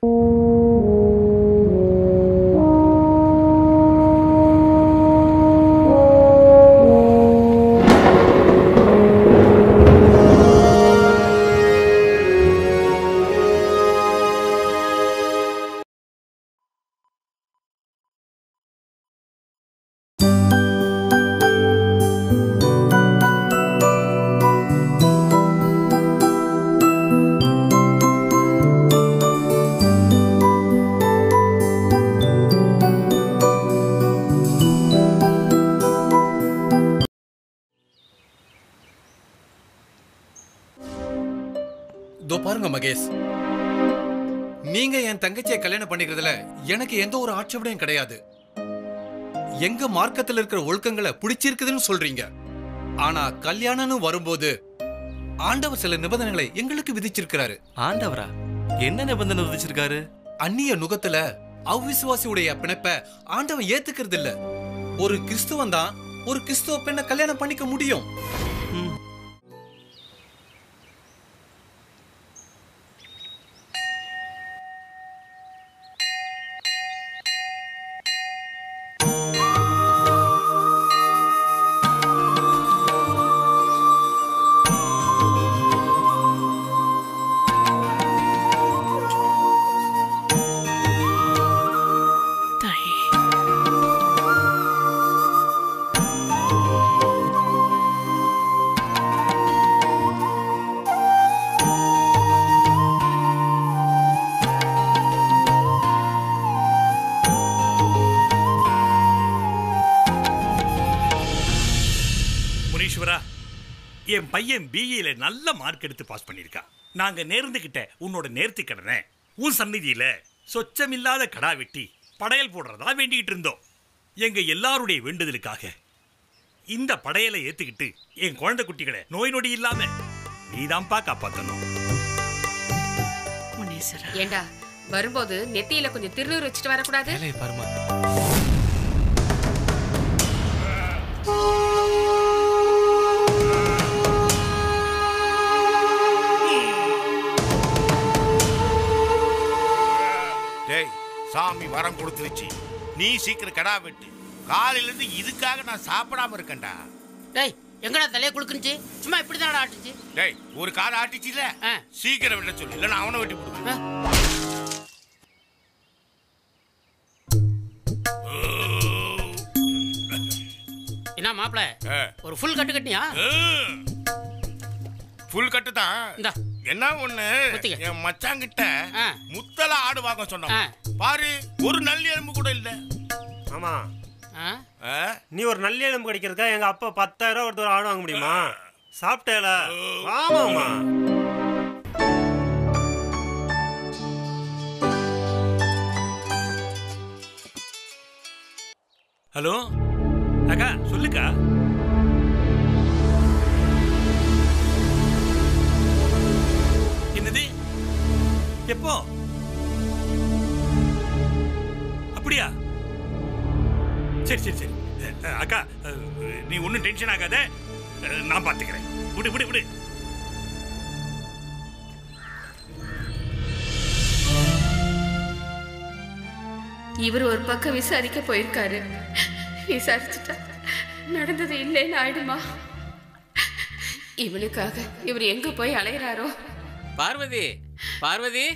you இதோ பாருங்க மகேஷ். நீங்க என் தங்கச்சியை கல்யாணம் பண்ணிக்கிறதுல எனக்கு எந்த ஒரு ஆட்சேபனையும் கிடையாது. எங்க மார்க்கத்துல இருக்கிற ஒழுக்கங்களை பிடிச்சிருக்குதுன்னு சொல்றீங்க. ஆனா கல்யாணம்னு வரும்போது ஆண்டவர் சில நிபந்தனைகளை எங்களுக்கு விதிச்சிருக்கிறாரு. ஆண்டவரா? என்ன நிபந்தனை விதிச்சிருக்காரு? அந்நிய நுகத்துல அவ்விசுவாசியுடைய பிணைப்ப ஆண்டவன் ஏத்துக்கிறது இல்ல ஒரு கிறிஸ்துவன் தான் ஒரு கிறிஸ்துவ பெண்ணை கல்யாணம் பண்ணிக்க முடியும். என் பையன் பிஇல நல்ல மார்க் எடுத்து பாஸ் பண்ணியிருக்கான். நாங்க நேர்ந்துகிட்ட உன்னோட நேர்த்தி கடனை உன் சந்நிதியில சொச்சமில்லாத கடா வெட்டி படையல் போடுறதா வேண்டிக்கிட்டு இருந்தோம். எங்க எல்லாருடைய வேண்டுதலுக்காக இந்த படையலை ஏத்துக்கிட்டு என் குழந்தை குட்டிகளை நோய் நொடி இல்லாம நீதான்ப்பா காப்பாத்தணும். ஏண்டா வரும்போது நெத்தியில கொஞ்சம் திருநூறு வச்சுட்டு வரக்கூடாது? பாருமா. சாமி வரம் கொடுத்துருச்சு நீ சீக்கிரம் கடா வெட்டு. காலையில இருந்து இதுக்காக நான் சாப்பிடாம இருக்கேன்டா. டேய் எங்கடா தலையை குலுக்குனுச்சு? சும்மா இப்படி தானடா ஆட்டுச்சு? டேய் ஒரு காலை ஆட்டிச்சுல. சீக்கிரம் வெட்ட சொல்லு இல்ல நான் அவனை வெட்டி போடுவேன் என்ன மாப்பிள? ஒரு ஃபுல் கட்டு கட்டியா ஃபுல் கட்டு தான். இந்தா. என்ன ஒண்ணு. என் மச்சாங்கிட்ட ஆ. முத்தல ஆடு வாங்க சொன்னான். ஆ. பாரு ஒரு நல்ல எலும்பு கூட இல்ல. ஆமா? நீ ஒரு நல்ல எலும்பு கிடைக்கிறதுக்கா எங்க அப்பா பத்தாயிரம் ஒருத்தர் ஆடு வாங்க முடியுமா? சாப்பிட்டேல? ஆமாமா ஹலோ அக்கா சொல்லுக்கா. எப்போ? அப்படியா? சரி சரி சரி. அக்கா நீ ஒன்றும் டென்ஷன் ஆகாத. நான் பார்த்துக்கிறேன் விடு விடு விடு. இவர் ஒரு பக்கம் விசாரிக்க போயிருக்காரு. விசாரிச்சுட்டா நடந்தது இல்லைன்னு ஆயிடுமா? இவனுக்காக இவர் எங்க போய் அலையிறாரோ? பார்வதி பார்வதி?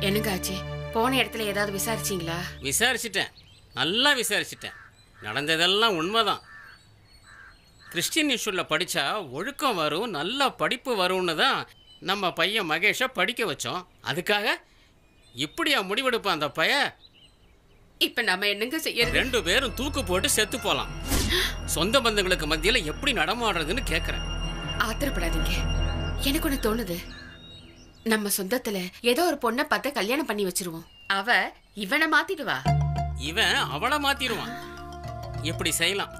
என்னங்க ஆச்சு? போன இடத்துல ஏதாவது விசாரிச்சீங்களா? விசாரிச்சிட்டேன். நல்லா விசாரிச்சிட்டேன். நடந்ததெல்லாம் உண்மைதான். கிறிஸ்டியன் இன்ஸ்டியூட்டில் படித்தா ஒழுக்கம் வரும் நல்ல படிப்பு வரும்னு தான் நம்ம பையன் மகேஷை படிக்க வச்சோம். அதுக்காக இப்படியா முடிவெடுப்பான் அந்த பையன்? இப்ப நம்ம என்னங்க செய்யறது? ரெண்டு பேரும் தூக்கு போட்டு செத்து போலாம். சொந்த பந்தங்களுக்கு மத்தியில எப்படி நடமாடுறதுன்னு கேக்குறேன். ஆத்திரப்படாதீங்க. எனக்கு ஒண்ணு தோணுது. நம்ம சொந்தத்துல ஏதோ ஒரு பொண்ணை பார்த்து கல்யாணம் பண்ணி வச்சிருவோம். அவ இவனை மாத்திடுவா. இவன் அவளை மாத்திடுவான். இப்படி செய்யலாம்?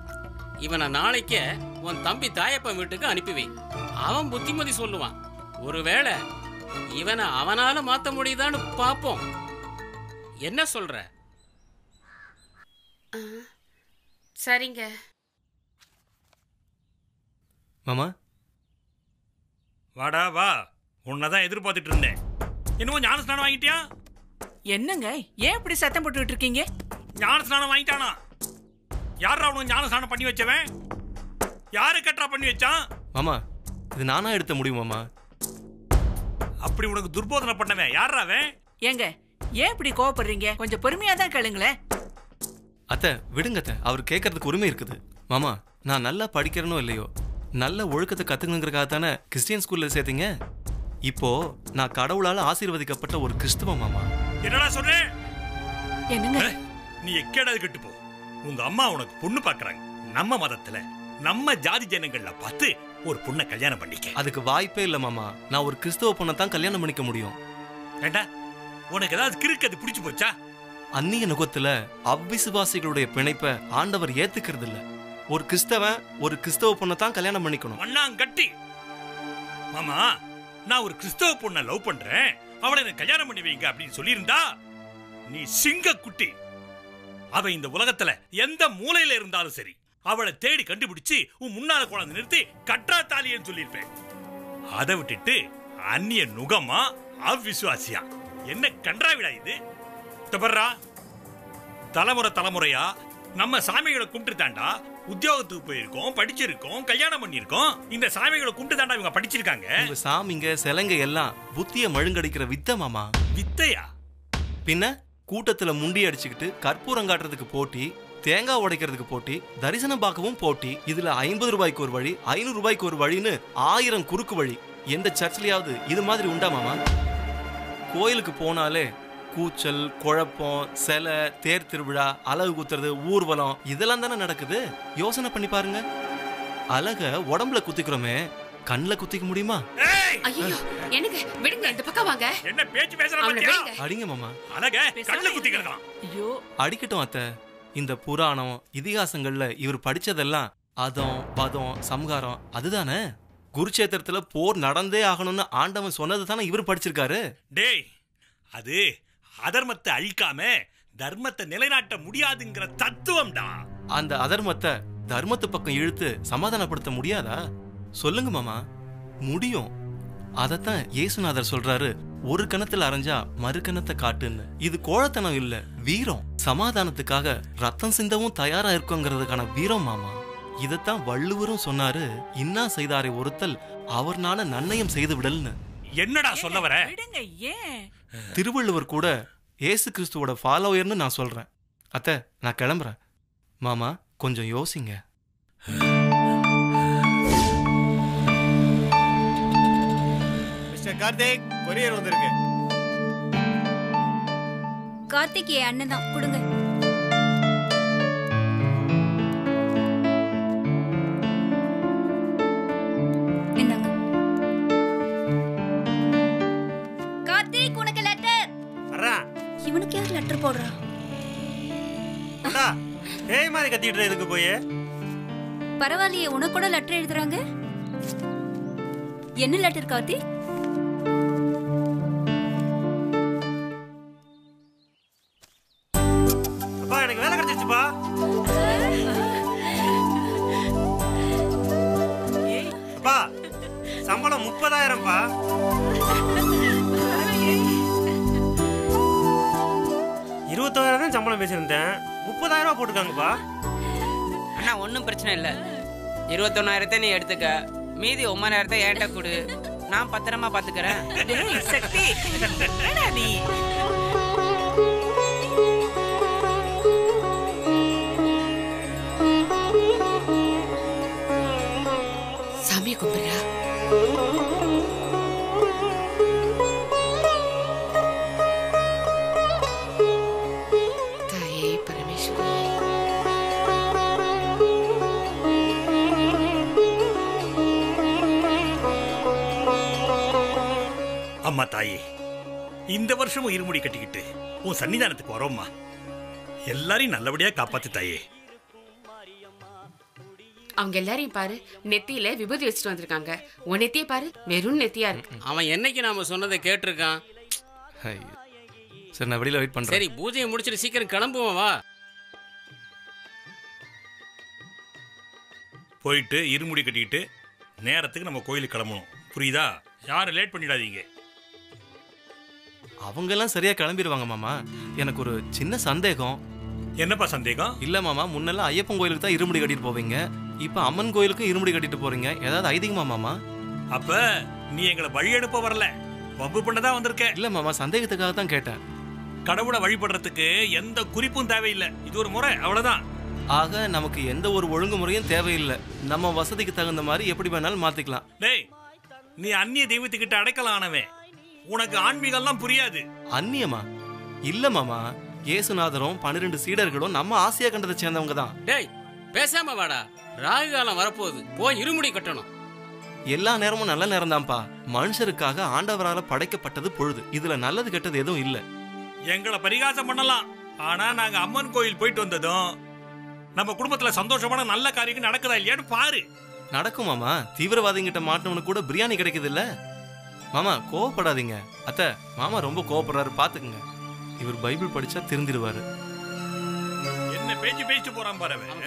இவனை நாளைக்கே உன் தம்பி தாயப்பன் வீட்டுக்கு அனுப்பி வை அவன் புத்திமதி சொல்லுவான். ஒருவேளை இவனை அவனால மாத்த முடியுதான்னு பாப்போம். என்ன சொல்ற? சரிங்க. மாமா? வாடா வா. உன்னை தான் எதிர்பார்த்துட்டு இருந்தேன் என்னமோ ஞான ஸ்நானம் வாங்கிட்டியா? என்னங்க? ஏன் இப்படி சத்தம் போட்டுட்டு இருக்கீங்க ஞான ஸ்நானம் வாங்கிட்டானா? யாரா உனக்கு ஞான ஸ்நானம் பண்ணி வச்சவன்? யாரு கட்டா பண்ணி வச்சான் மாமா இது நானா எடுத்த முடியும் மாமா? அப்படி உனக்கு துர்போதனை பண்ணவன். யாரா அவன்? ஏங்க ஏன் இப்படி கோவப்படுறீங்க? கொஞ்சம் பொறுமையா தான் கேளுங்களேன் அத்தை விடுங்க அத்தை. அவர் கேட்கறதுக்கு உரிமை இருக்குது. மாமா நான் நல்லா படிக்கிறனோ இல்லையோ? நல்ல ஒழுக்கத்தை கத்துக்கணுங்கிறக்காக தானே கிறிஸ்டியன் ஸ்கூல்ல சேர்த்தீங்க? இப்போ நான் கடவுளால ஆசீர்வதிக்கப்பட்ட ஒரு கிறிஸ்துவ மாமா. என்னடா சொல்றேன் என்னங்க? நீ எக்கேடாது கெட்டு போ. உங்க அம்மா உனக்கு பொண்ணு பாக்குறாங்க. நம்ம மதத்துல நம்ம ஜாதி ஜனங்கள்ல பார்த்து ஒரு பொண்ணை கல்யாணம் பண்ணிக்க. அதுக்கு வாய்ப்பே இல்ல மாமா. நான் ஒரு கிறிஸ்தவ பொண்ணை தான் கல்யாணம் பண்ணிக்க முடியும். ஏண்டா? உனக்கு ஏதாவது கிறுக்கு அது பிடிச்சு போச்சா? அந்நிய நுகத்துல அவ்விசுவாசிகளுடைய பிணைப்பை ஆண்டவர் ஏத்துக்கிறது இல்ல ஒரு கிறிஸ்தவன் ஒரு கிறிஸ்தவ பொண்ணை தான் கல்யாணம் பண்ணிக்கணும். மண்ணாங்கட்டி. மாமா நான் ஒரு கிறிஸ்தவ பொண்ணை லவ் பண்றேன். அவளை எனக்கு கல்யாணம் பண்ணி வைங்க அப்படின்னு சொல்லியிருந்தா நீ சிங்க குட்டி அவ இந்த உலகத்துல எந்த மூலையில இருந்தாலும் சரி அவளை தேடி கண்டுபிடிச்சு உன் முன்னால குழந்தை நிறுத்தி கற்றா தாலியன்னு சொல்லியிருப்பேன். அதை விட்டுட்டு அந்நிய நுகமா அவ்விசுவாசியா என்ன கன்றாவிடா இது? தபர்ரா தலைமுறை தலைமுறையா நம்ம சாமிகளை கும்பிட்டு தாண்டா உத்தியோகத்துக்கு போயிருக்கோம் படிச்சிருக்கோம் கல்யாணம் பண்ணியிருக்கோம். இந்த சாமிகளை கும்பிட்டு தாண்டா இவங்க படிச்சிருக்காங்க. உங்க சாமிங்க சிலைங்க எல்லாம் புத்திய மழுங்கடிக்கிற வித்த மாமா. வித்தையா? பின்ன கூட்டத்துல முண்டி அடிச்சுக்கிட்டு கற்பூரம் காட்டுறதுக்கு போட்டி தேங்காய் உடைக்கிறதுக்கு போட்டி தரிசனம் பார்க்கவும் போட்டி. இதுல ஐம்பது ரூபாய்க்கு ஒரு வழி ஐநூறு ரூபாய்க்கு ஒரு வழின்னு ஆயிரம் குறுக்கு வழி. எந்த சர்ச்லயாவது இது மாதிரி உண்டா மாமா? கோயிலுக்கு போனாலே கூச்சல் குழப்பம் சிலை தேர் திருவிழா அலகு குத்துறது ஊர்வலம் இதெல்லாம் தானே நடக்குது? யோசனை பண்ணி பாருங்க. அழக உடம்புல குத்திக்கிறோமே கண்ணுல குத்திக்க முடியுமா? ஏய்! ஐயோ எனக்கு விடுங்க இந்த பக்கம் வாங்க. என்ன பேச்சு பேசுற அவனை பத்தியா? விடுங்க. அடிங்க மாமா. அழக பேசாம கண்ணு குத்தி இருங்க. கிடக்கலாம் ஐயோ. அடிக்கட்டும் அத்தை. இந்த புராணம் இதிகாசங்கள்ல இவர் படிச்சதெல்லாம் அதம் பதம் சம்ஹாரம் அதுதானே? குருச்சேத்திரத்துல போர் நடந்தே ஆகணும்னு ஆண்டவன் சொன்னது தானே இவர் படிச்சிருக்காரு? டேய் அது அதர்மத்தை அழிக்காம தர்மத்தை நிலைநாட்ட முடியாதுங்கிற தத்துவம்டா. அந்த அதர்மத்தை தர்மத்து பக்கம் இழுத்து சமாதானப்படுத்த முடியாதா? சொல்லுங்க மாமா. முடியும். அதைத்தான் இயேசுநாதர் சொல்றாரு ஒரு கணத்துல அரைஞ்சா மறு கணத்தை காட்டுன்னு. இது கோழத்தனம் இல்ல வீரம். சமாதானத்துக்காக ரத்தம் சிந்தவும் தயாரா இருக்குங்கிறதுக்கான வீரம் மாமா. இதைத்தான் வள்ளுவரும் சொன்னாரு இன்னா செய்தாரை ஒருத்தல் அவர்னால நன்னயம் செய்து விடல்னு என்னடா சொல்ல வர? விடுங்க ஏன்? திருவள்ளுவர் கூட ஏசு கிறிஸ்துவோட ஃபாலோயர்னு நான் சொல்றேன். அத்தை நான் கிளம்புறேன். மாமா கொஞ்சம் யோசிங்க. மிஸ்டர் கார்த்திக் கொரியர் வந்திருக்கு. கார்த்திக் என் அண்ணன் தான். கொடுங்க. அடா ஏய் மாதிரி கத்திட்டு இதுக்கு போய்? பரவாயில்லையே உனக்கு கூட லெட்டர் எழுதுறாங்க? என்ன லெட்டர் கார்த்திக் அப்பா எனக்கு வேலை கிடைச்சிருச்சுப்பா. அப்பா சம்பளம் முப்பதாயிரம்ப்பா. இருபத்தாயிரம் தான் சம்பளம் பேசியிருந்தேன். முப்பதாயிரம் ரூபா போட்டுருக்காங்கப்பா. அண்ணா ஒன்றும் பிரச்சனை இல்லை. இருபத்தொன்னாயிரத்தை நீ எடுத்துக்க. மீதி ஒன்பதாயிரத்தை ஏன்ட்ட கொடு. நான் பத்திரமா பார்த்துக்கிறேன் சக்தி. நீ? அம்மா தாயே இந்த வருஷமும் இருமுடி கட்டிக்கிட்டு உன் சன்னிதானத்துக்கு வரோம்மா. எல்லாரையும் நல்லபடியா காப்பாத்து தாயே. அவங்க எல்லாரையும் பாரு நெத்தியில விபூதி வச்சுட்டு வந்திருக்காங்க. உன் நெத்தியை பாரு வெறும் நெத்தியா இருக்கு. அவன் என்னைக்கு நாம சொன்னதை கேட்டிருக்கான். சரி நான் வெளியில வெயிட் பண்றேன். சரி பூஜையை முடிச்சிட்டு சீக்கிரம் கிளம்புவோம் வா. போயிட்டு இருமுடி கட்டிக்கிட்டு நேரத்துக்கு நம்ம கோயிலுக்கு கிளம்பணும். புரியுதா? யாரும் லேட் பண்ணிடாதீங்க. அவங்க எல்லாம் சரியா கிளம்பிடுவாங்க மாமா. எனக்கு ஒரு சின்ன சந்தேகம். என்னப்பா சந்தேகம்? இல்ல மாமா. முன்னெல்லாம் ஐயப்பன் கோயிலுக்கு தான் இருமுடி கட்டிட்டு போவீங்க. இப்ப அம்மன் கோயிலுக்கும் இருமுடி கட்டிட்டு போறீங்க. ஏதாவது ஐதீகமா மாமா? அப்ப நீ எங்களை வழி அனுப்ப வரல. வம்பு பண்ணதான் வந்திருக்க இல்ல மாமா. சந்தேகத்துக்காக தான் கேட்டேன். கடவுளை வழிபடுறதுக்கு எந்த குறிப்பும் தேவையில்லை. இது ஒரு முறை அவ்வளவுதான். ஆக நமக்கு எந்த ஒரு ஒழுங்குமுறையும் தேவையில்லை. நம்ம வசதிக்கு தகுந்த மாதிரி எப்படி வேணாலும் மாத்திக்கலாம். டேய் நீ அந்நிய தெய்வத்துக்கிட்ட ஆனவன். உனக்கு ஆன்மீகம்லாம் புரியாது. அந்நியமா? இல்ல மாமா இயேசுநாதரும் பன்னிரெண்டு சீடர்களும் நம்ம ஆசியா கண்டத்தை சேர்ந்தவங்க தான். டேய் பேசாம வாடா. ராகு காலம் வரப்போகுது. போய் இருமுடி கட்டணும். எல்லா நேரமும் நல்ல நேரம் தான்ப்பா மனுஷருக்காக ஆண்டவரால படைக்கப்பட்டது பொழுது. இதுல நல்லது கெட்டது எதுவும் இல்ல. எங்களை பரிகாசம் பண்ணலாம். ஆனா நாங்க அம்மன் கோயில் போயிட்டு வந்ததும் நம்ம குடும்பத்துல சந்தோஷமான நல்ல காரியம் நடக்குதா இல்லையான்னு பாரு. நடக்கும் மாமா. தீவிரவாதிங்கிட்ட மாட்டினவனுக்கு கூட பிரியாணி கிடைக்குது இல்ல? மாமா கோவப்படாதீங்க. அத்தை மாமா ரொம்ப கோவப்படுறாரு பாத்துக்குங்க. இவர் பைபிள் படிச்சா திருந்திடுவாரு. என்ன பேச்சு பேசிட்டு போறான் பாரு அவன்.